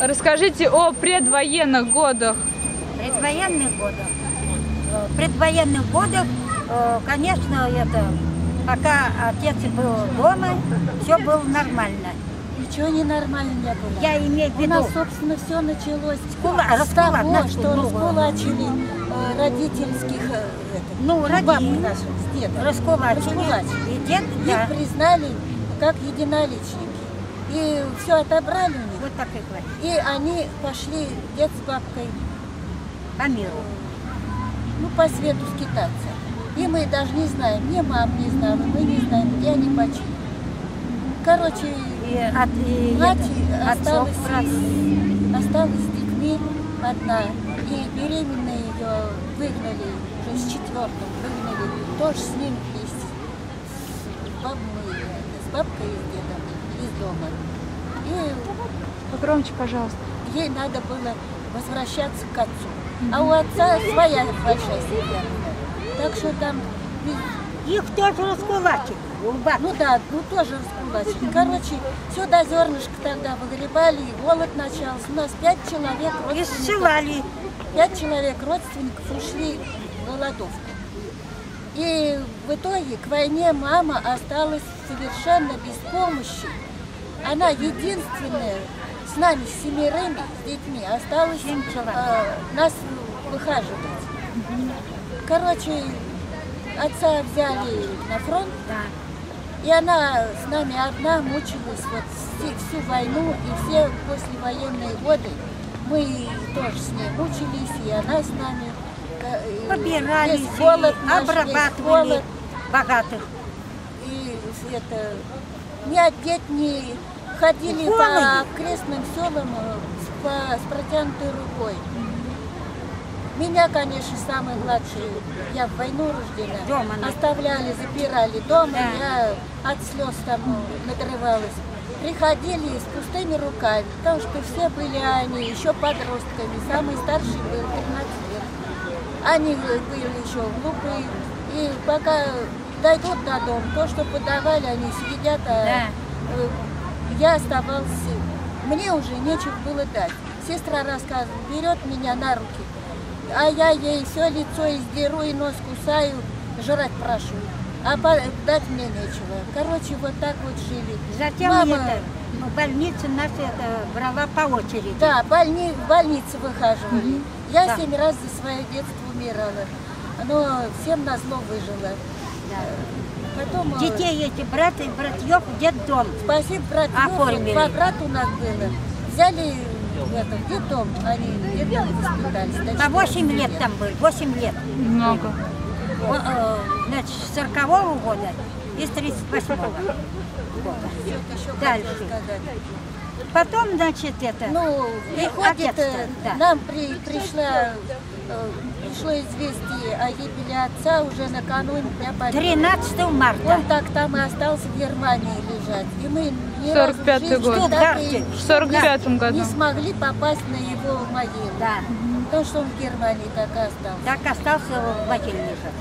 Расскажите о предвоенных годах. предвоенных годах. Э, В предвоенных годах, э, конечно, это пока отец был дома, все было нормально. Ничего не нормально не было. Я имею в У виду, нас, собственно, все началось Скула- с того, раскула- что ну, раскулачили э, родительских э, это, ну, дедом. раскулачили. Раскулачили. И дед, да, Их признали как единоличники. И все отобрали у них. вот так и говорит, И они пошли, дед с бабкой, по миру. ну, по свету скитаться. И мы даже не знаем, ни мам не знала, мы не знаем, где они почили. Короче, И от, и мать это, осталась, осталась с детьми одна. И беременная ее выгнали, уже с четвертым выгнали, тоже с ним вместе. С, бабой, с бабкой и с дедом из дома. И Погромче, пожалуйста. ей надо было возвращаться к отцу. А у отца своя большая семья. Так что там, Их тоже раскулачили. ну да, ну тоже раскулачили. Короче, сюда зернышко тогда выгребали, и голод начался. У нас пять человек И родственников. сшивали. Пять человек родственников ушли в голодовку. И в итоге к войне мама осталась совершенно без помощи. Она единственная с нами, с семерыми, с детьми, осталась э, нас выхаживать. Короче, отца взяли на фронт, Да. и она с нами одна мучилась вот всю войну и все послевоенные годы. Мы тоже с ней мучились, и она с нами. Ка- и Побирали, весь голод наш, обрабатывали голод. богатых. И это не одеть, не ходили Голые. по окрестным селам э, с, по- с протянутой рукой. Меня, конечно, самый младший, я в войну рождена, Дома, оставляли, запирали дома, Да. я от слез там надрывалась. Приходили с пустыми руками, потому что все были они еще подростками, самый старший был 13 лет. Они были еще глупые, и пока дойдут до дома, то, что подавали, они съедят, а Да. э, я оставалась, мне уже нечего было дать. Сестра рассказывала, берет меня на руки, а я ей все лицо издеру и нос кусаю, жрать прошу. А дать мне нечего. Короче, вот так вот жили. Затем Мама- это, ну, больница нас это брала по очереди. Да, больни, в больнице выхаживали. Я Да. семь раз за свое детство умирала. Но всем на зло выжила. Потом, э, Детей эти брат и братьев детдом. спасибо братьев, Оформили. два брата у нас было. Взяли в этом детдом, они детдом воспитались. По 8 14 лет там были, 8 лет. Много. О, э, Значит, с 40 года и с 38 года. Что-то еще Дальше. Потом, значит, это... Ну, приходит, отец-то, э, да. нам при, пришла, пришло известие о гибели отца уже накануне Дня Победы. 13 марта. Он так там и остался в Германии лежать. И мы ни разу в 45-й жизни год. так и В 45-м году. не смогли попасть на его могилу. Да. Потому что он в Германии так и остался. Так остался в могиле лежать.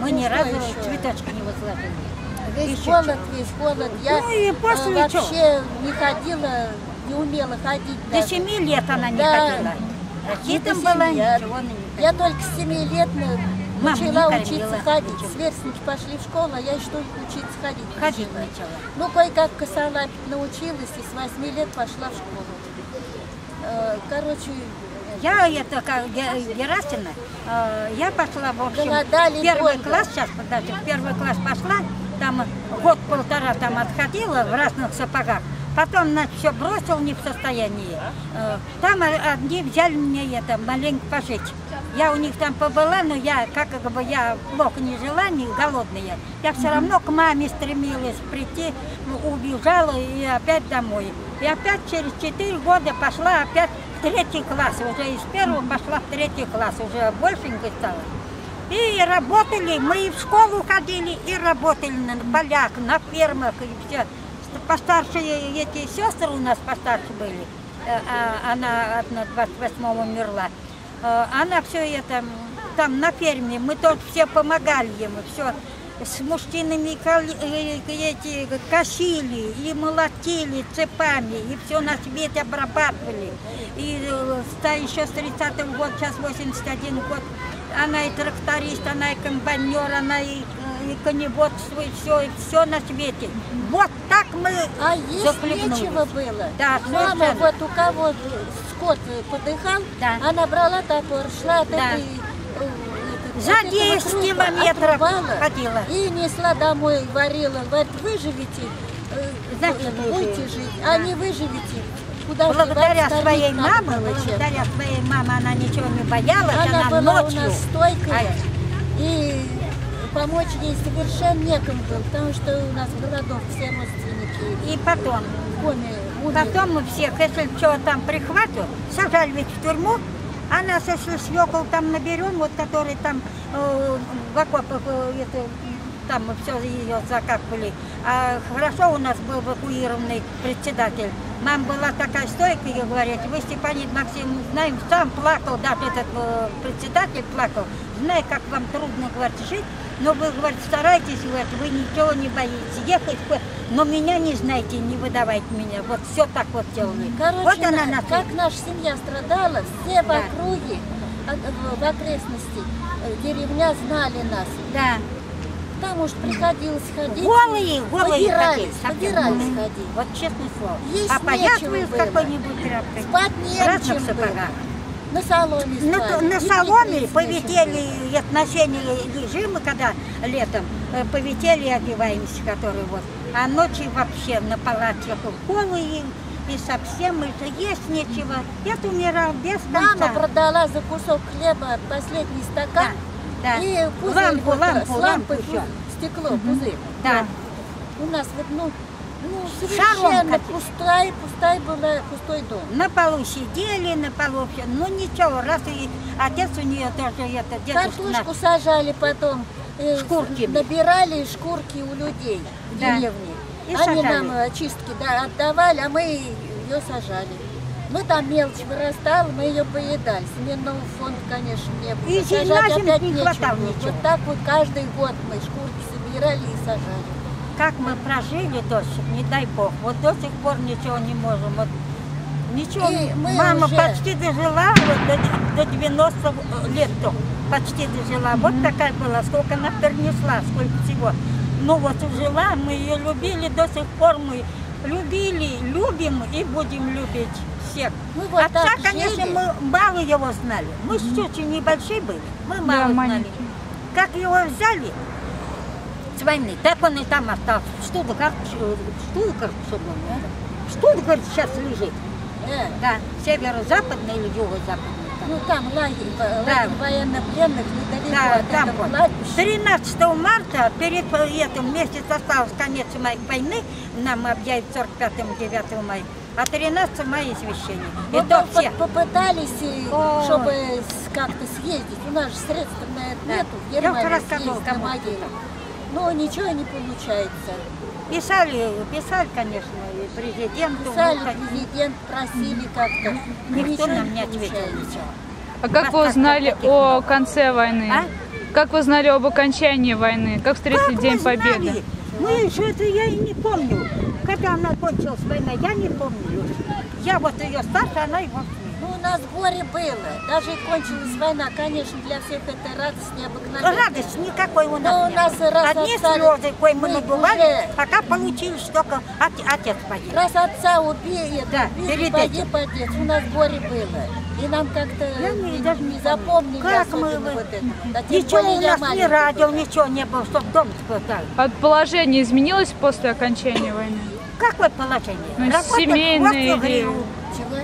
Мы Ну, ни разу еще? цветочка не возложили. Весь Еще холод, весь холод. Я Ну и после э, чего? вообще не ходила, не умела ходить До. 7 лет она не Да. ходила. Не до была, семи, а ничего не Я только с 7 лет начала учиться ходить. Сверстники пошли в школу, а я еще только учиться ходить. Ходить начала. Ну, кое-как косолапить научилась и с 8 лет пошла в школу. Э, Короче, Я это как Ге- Герасина, э, я пошла в общем Голодали в первый долго. класс, сейчас подожди, в первый класс пошла, там год-полтора там отходила в разных сапогах, потом значит, все бросил не в состоянии. Э, Там одни взяли мне это маленько пожить. Я у них там побыла, но я, как бы я плохо не жила, не голодная. Я все равно к маме стремилась прийти, убежала и опять домой. И опять через 4 года пошла опять в третий класс. Уже из первого пошла в третий класс, уже большенькой стала. И работали, мы и в школу ходили, и работали на полях, на фермах, и все. Постарше эти сестры у нас постарше были. Э, а Она одна 28-го умерла. Э, Она все это там на ферме, мы тоже все помогали ему, все. с мужчинами кол- э, эти, косили и молотили цепами, и все на свете обрабатывали. И э, еще с 30-го года, сейчас 81 год, она и тракторист, она и комбайнер, она э, и коневодство, и все, и все на свете. Вот так мы А есть нечего было. Да, Мама, совершенно. вот у кого скот подыхал, Да. она брала топор, шла от Да. этой... э, этот- За от этого 10 круга, километров отрубала ходила. И несла домой, варила. Говорит, выживете, э, Значит, будете выживем. жить. Да. А не выживете, куда же Благодаря вас своей кормить надо маме, было чем? благодаря своей маме она ничего не боялась, Она она, была ночью. у нас стойкая. Ай. И помочь ей совершенно некому было, потому что у нас голодов все родственники И потом, коми умерли. потом мы всех, если что там прихватывают, сажали ведь в тюрьму, а нас, если свекол там наберем, вот который там э, в окопах, э, это, там мы все ее закапывали. А хорошо у нас был эвакуированный председатель. Мама была такая стойкая, и говорит, вы, Степанид Максим, знаем, сам плакал, даже этот э, председатель плакал, знаю, как вам трудно, говорит, жить, но вы, говорит, старайтесь, говорит, вы ничего не боитесь, ехать, но меня не знаете, не выдавайте меня. Вот все так вот делали. Короче, вот она на- как наша семья страдала, все в Да. округе, а, в, в окрестности э, деревня знали нас. Да. Потому что приходилось ходить. Голые, голые Подирались, ходили, подирались ходить. Вот честное слово. Есть а с было. какой-нибудь тряпкой. Спать не В разных сапогах. На соломе На, спали. на соломе прикрыть повители и отношения режима, когда летом э, повители одеваемся, которые вот. А ночью вообще на палатках голые и совсем же есть нечего. Я умирал без конца. Мама продала за кусок хлеба последний стакан. да. И пузырь лампу, вот, лампу, лампу еще. стекло, пузырь. Да. У нас вот, ну, ну совершенно пустая, пустая была, пустой дом. На полу сидели, на полу все. Ну ничего, раз и отец у нее тоже это дедушка наш. Картошку сажали потом, э, Шкурки. набирали шкурки у людей в Да. деревне. И Они сажали. нам очистки да, отдавали, а мы ее сажали. Ну там мелочь вырастала, мы ее поедали. Семенного фонда, конечно, не было. И Сажать опять не хватало ничего. Вот так вот каждый год мы шкурки собирали и сажали. Как мы прожили до сих, не дай бог. Вот до сих пор ничего не можем. Вот ничего. И Мама уже- почти дожила вот до, до 90 лет. то. Почти дожила. Вот такая была. Сколько она перенесла, сколько всего. Ну вот жила, мы ее любили до сих пор. Мы любили, любим и будем любить всех. Мы вот Отца, так конечно, жили. мы мало его знали. Мы же очень небольшие были. Мы мало знали. маленькие. Как его взяли с войны, так он и там остался. Штутгарт, э, Штутгарт, да? Штутгарт сейчас лежит. Э, Да, северо-западный или юго-западный. ну там лагерь, Да. военнопленных недалеко Да, от там этого вот. кладбища. 13 марта, перед этим месяц остался конец мая- войны, нам объявят 45-9 мая, а 13 мая извещение. И Вот то мы все. по- попытались, и, Ой. чтобы как-то съездить. У нас же средств на это Да. нету. В Я Германии съездить на. Но ничего не получается. Писали, писали, конечно, и президенту. Писали, ну, президент, просили как-то. Никто нам не ответил получается. ничего. А как вы узнали о конце войны? А? Как вы узнали об окончании войны? Как встретили Как День? Победы? Мы что это я и не помню. Когда она кончилась война, я не помню. Я вот ее старше, она его. Ну, у нас горе было. Даже и кончилась война. Конечно, для всех это радость необыкновенная. Радость никакой у нас Но у не нас было. раз Одни отстали, слезы, кое мы надували, уже- пока получилось только от- отец погиб. Раз отца убили, Да, убили, погиб отец, у нас горе было. И нам как-то не- не, даже не не запомнили Как мы вот это. Да Ничего у нас маленькая радио, ничего не было, чтобы дом спасали. А положение изменилось после окончания войны? Какое положение? Ну, Работали семейное хвост и или- гриву. Чего?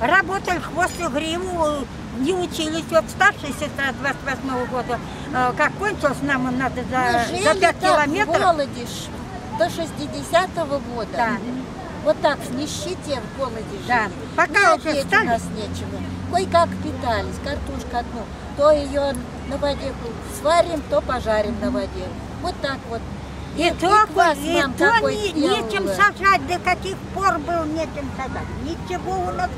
Работали хвост и гриву, не учились. Вот старшая сестра 28 года, э, как кончилась, нам надо за, жили за 5 так в километров. голоде ж до 60-го года. Да. Вот так, в нищете, в голоде жили. Да. Пока уже встали. у нас нечего. Кое-как питались, картошка одну. То ее на воде сварим, то пожарим на воде. Вот так вот. И, И- то, и квас и нам то не- нечем сажать, до каких пор был нечем сажать. Ничего у нас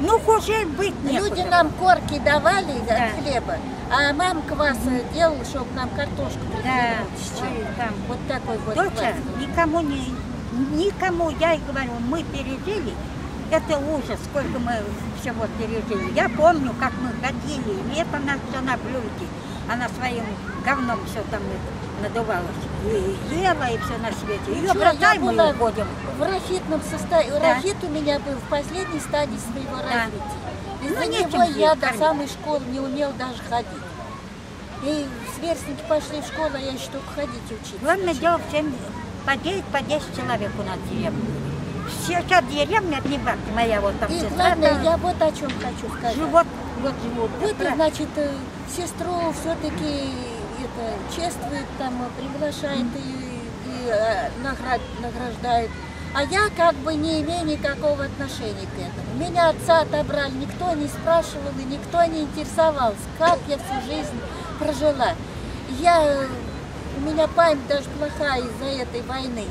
Ну, хуже быть некуда. Люди нам корки давали Да. от хлеба, а мам квас э, делал, чтобы нам картошку Да, ой, там. Вот такой вот Доча, квас. никому не, никому, я и говорю, мы пережили, это ужас, сколько мы всего пережили. Я помню, как мы ходили, и это нас все на блюде. Она своим говном все там и надувалась. И ела, и все на свете. Ее я мы была уходим. в рахитном состоянии. Да. Рахит у меня был в последней стадии своего Да. развития. Из-за Ну, него я ей до кормить. самой школы не умел даже ходить. И сверстники пошли в школу, а я еще только ходить учиться. Главное дело всем по 9, по 10 человек у нас. Все, сейчас деревня, одни бабки, моя вот там И сестра, главное, там я вот о чем хочу сказать. живот, вот живут. Вот, значит, э, сестру все-таки чествует, там, э, приглашает и, и, э, наград- награждает. А я как бы не имею никакого отношения к этому. Меня отца отобрали, никто не спрашивал и никто не интересовался, как я всю жизнь прожила. Я, э, у меня память даже плохая из-за этой войны.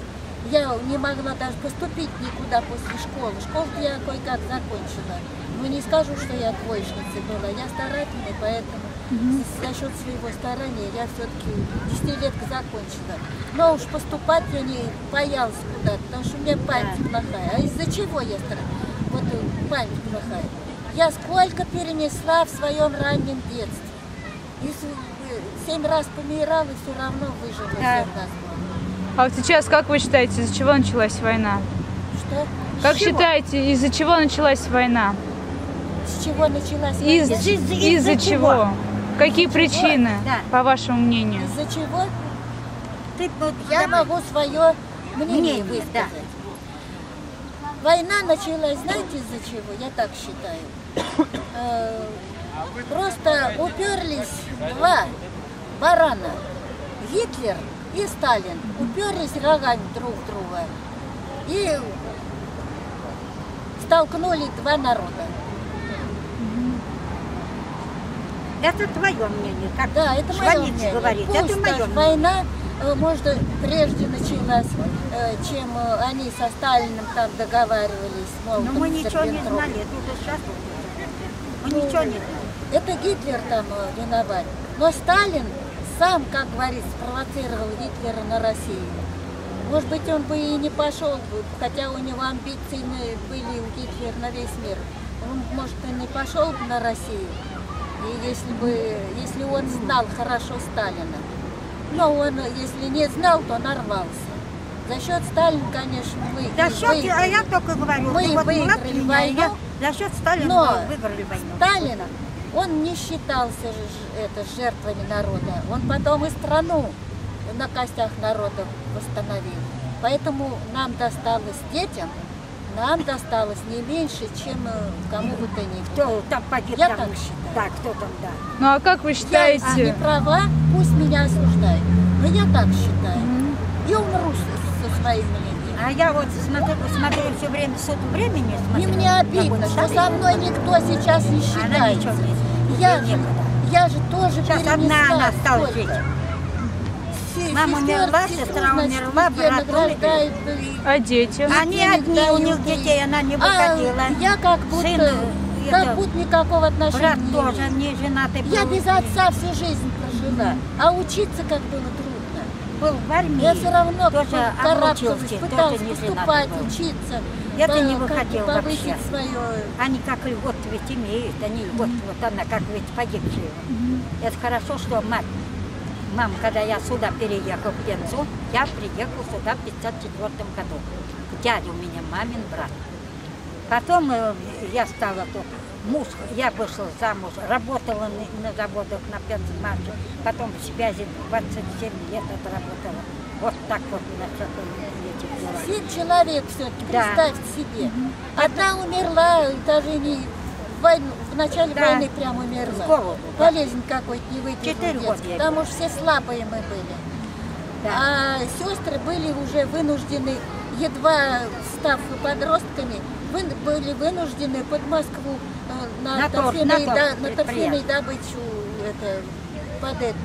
Я не могла даже поступить никуда после школы. Школу я кое-как закончила. Ну, не скажу, что я двоечницей была. Я старательная, поэтому за счет своего старания я все-таки десятилетка закончила. Но уж поступать я не боялась куда-то, потому что у меня память плохая. А из-за чего я стараюсь? Вот э, память плохая. Я сколько перенесла в своем раннем детстве. И э, семь раз помирала, и все равно выжила Да. А вот сейчас, как вы считаете, из-за чего началась война? Что? Как чего? считаете, из-за чего началась война? С чего началась Из- война? Из- из- Из-за из-за чего? чего? Какие Из-за чего? причины, Да. по вашему мнению? Из-за чего? Ты вот Я давай. могу свое мнение, Мнение, высказать. да. Война началась, знаете, из-за чего? Я так считаю. Э, Просто уперлись два барана. Гитлер и Сталин уперлись рогами друг друга. И столкнули два народа. Это твое мнение, как Да, это мое мнение. говорит. Пусть это мое мнение. война, э, может, прежде началась, э, чем э, они со Сталиным там договаривались. мол, Но мы ничего не Риббентроп. знали, это сейчас. Мы ничего не знали. Это Гитлер там виноват. Но Сталин сам, как говорится, спровоцировал Гитлера на Россию. Может быть, он бы и не пошел бы, хотя у него амбиции были у Гитлера на весь мир. Он, может, и не пошел бы на Россию, и если бы, если он знал хорошо Сталина. Но он, если не знал, то нарвался. За счет Сталина, конечно, мы За счет, а выиграли. я только говорю, Мы вот выиграли меня, войну, я за счет Сталина но выиграли войну. Сталин, он не считался это жертвами народа. Он потом и страну на костях народа восстановил. Поэтому нам досталось детям, нам досталось не меньше, чем э, кому бы то ни было. Кто там погиб? Я так считаю. Да, кто там, да. Ну а как вы Я, а, не считаете, права, пусть меня осуждают. Но я так считаю. И умру со, со своим мнением. А я вот смотрю, смотрю все время суд времени. И Смотрю, мне обидно, что со мной никто сейчас не считается. не Я же, я же тоже Сейчас одна она осталась столько. жить. Мама умерла, сестра умерла, брат умер. и- а дети? Они одни, у них и- детей она не А выходила. я как будто, Сын, как будто никакого отношения Брат тоже не женатый был. Я без отца всю жизнь прожила, а учиться как было трудно. Был в армии. Я все равно тоже карабкалась, пыталась поступать, учиться. Это по- не выходил вообще. свое Они как льгот ведь имеют, они льгот, вот она как ведь погибшая. Это хорошо, что мать, мама, когда я сюда переехал в Пензу, я приехал сюда в 54 году. Дядя у меня, мамин брат. Потом э, я стала тут, муж, я вышла замуж, работала на, на заводах на Пензмаше, потом в связи 27 лет отработала. Вот так вот насчет этих дела. Семь человек все-таки, Да. представьте себе. Одна умерла, даже не в, войну- в начале Да. войны прямо умерла. С голоду, да. Болезнь какой-то не ей Потому что все слабые мы были. Да. А сестры были уже вынуждены, едва став подростками, вы, были вынуждены под Москву э, на, На торф, торфяной, на торф да- на торфяной предприятие. добычу, это, под это,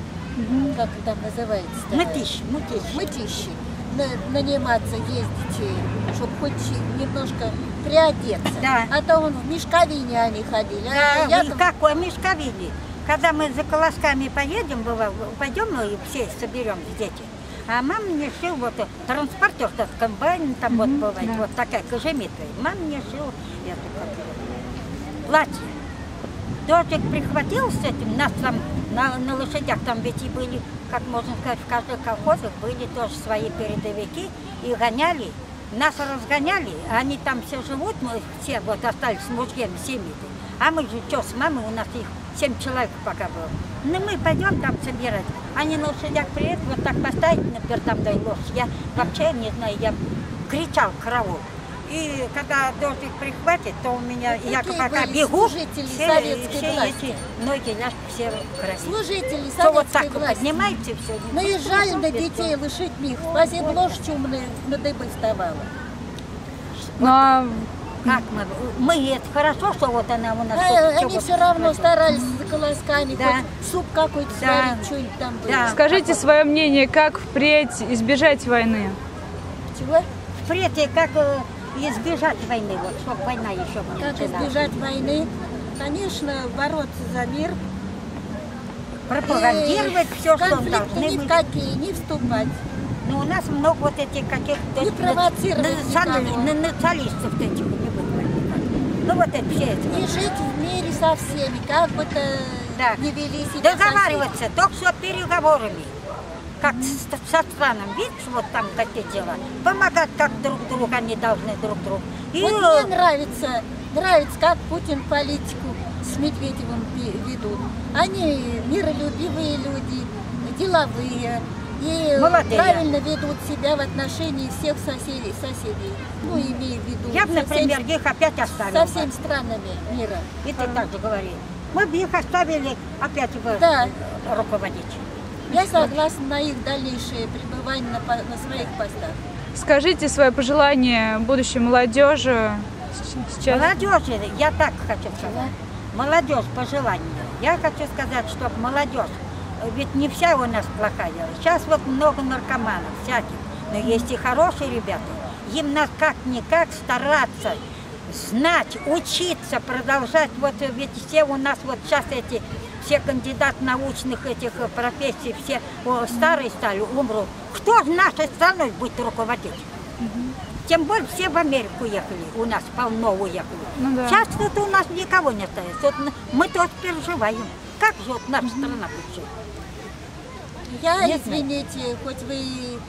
как там называется? Мытищ, мытищ. мытищи. на- наниматься, ездить, чтобы хоть немножко приодеться. Да. А то он в мешковине они ходили. Да, а я какой мешковине. Когда мы за колосками поедем, бывало, пойдем мы и все соберем дети. А мама мне шил вот транспортер, тот комбайн там вот бывает, вот такая кожемитая. Мама мне шил это как платье. Дождик прихватил с этим, нас там на, на лошадях там ведь и были, как можно сказать, в каждых колхозах были тоже свои передовики и гоняли. Нас разгоняли, они там все живут, мы все вот остались с мужьями, семьи. А мы же что, с мамой, у нас их семь человек пока было. Ну мы пойдем там собирать. Они на лошадях приедут, вот так поставить на передо мной лошадь. Я вообще не знаю, я кричал караул. И когда дождик прихватит, то у меня, я Какие пока были бегу, служители все, советской все власти? эти ноги ляжки все красивые. Служители Что вот так власти. поднимаете все. Наезжали на детей лошадьми. Спасибо, лошадь умная на дыбы вставала. Ну а Как мы? Мы это хорошо, что вот она у нас. А, они все равно старались за колосками, Да. хоть суп какой-то Да. сварить, что-нибудь там было. Да. скажите свое мнение, как впредь избежать войны? Чего? Впредь и как э, избежать войны, вот, чтобы война еще не Как начиналась. избежать войны? Конечно, бороться за мир. Пропагандировать все, что Конфликты должны ни в быть. какие, не вступать. Но у нас много вот этих каких-то... Не провоцировать на- националистов этих. Ну вот это все это. И жить в мире со всеми, как бы то Да. не вели себя Договариваться, только что переговорами. Как с- со странами, видишь, вот там такие дела. Помогать как друг другу, они должны друг другу. И Вот мне нравится, нравится, как Путин политику с Медведевым ве- ведут. Они миролюбивые люди, деловые и Молодые. правильно ведут себя в отношении всех соседей, соседей. Ну, имею в виду я бы, со например, всеми- их опять со оставила. всеми странами мира. И ты так же говори. Мы бы их оставили опять бы Да. руководить. Я согласна на их дальнейшее пребывание на, на своих постах. Скажите свое пожелание будущей молодежи сейчас. Молодежи, я так хочу сказать. Молодежь, пожелание. Я хочу сказать, чтобы молодежь, ведь не вся у нас плохая. Сейчас вот много наркоманов всяких, но есть и хорошие ребята. Им надо как-никак стараться, знать, учиться, продолжать. Вот ведь все у нас вот сейчас эти все кандидаты научных этих э, профессий, все о, старые стали, умрут. Кто же нашей страной будет руководить? Тем более все в Америку ехали, у нас полно уехали. Ну да. Сейчас тут у нас никого не остается. Вот мы тоже переживаем. Как же вот наша страна будет жить? Я, извините, хоть вы и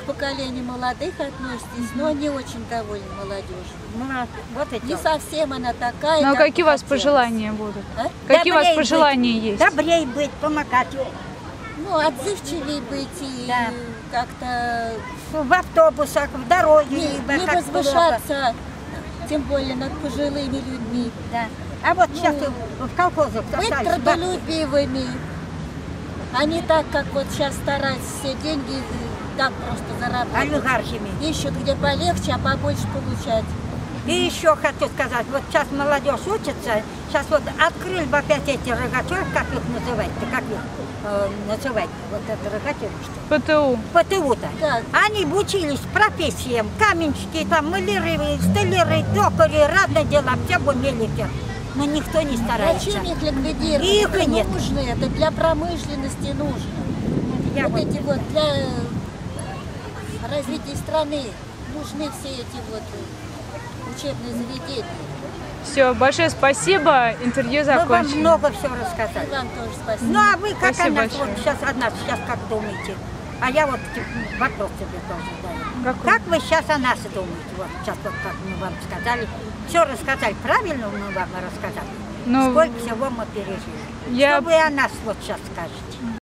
к поколению молодых относитесь, но не очень довольна молодежью. Ну, а вот эти. Не совсем она такая. Ну а как какие у вас хотелось. пожелания будут? А? Какие у вас пожелания быть, есть? Добрей быть, помогать. Ну, отзывчивее быть и Да. как-то В автобусах, в дороге. не, либо не возвышаться, тем более над пожилыми людьми. Да. А вот сейчас в колхозах Быть трудолюбивыми, а не так, как вот сейчас стараются все деньги так просто зарабатывать. олигархами. Ищут где полегче, а побольше получать. И еще хочу сказать, вот сейчас молодежь учится, сейчас вот открыли бы опять эти рогачевки, как их называть-то, как их э, называть, вот это рогачевки, что ПТУ. ПТУ-то. Так. Они учились профессиям, каменщики, там, маляры, столяры, токари, разные дела, все бы умели все. Но никто не старается. Зачем их ликвидировать? Их это и нет. нужно, это для промышленности нужно. Я вот вот- эти вот для э, развития страны нужны все эти вот учебные заведения. Все, большое спасибо. Интервью Мы вам закончено. много все И рассказали. вам тоже спасибо. Ну а вы как Спасибо вот большое. сейчас о нас, сейчас как думаете? А я вот вопрос себе тоже задаю. Как вы сейчас о нас думаете? Вот сейчас вот как мы вам сказали. Все рассказали, правильно мы вам рассказали? Ну, Сколько всего мы пережили? я- Что вы о нас вот сейчас скажете?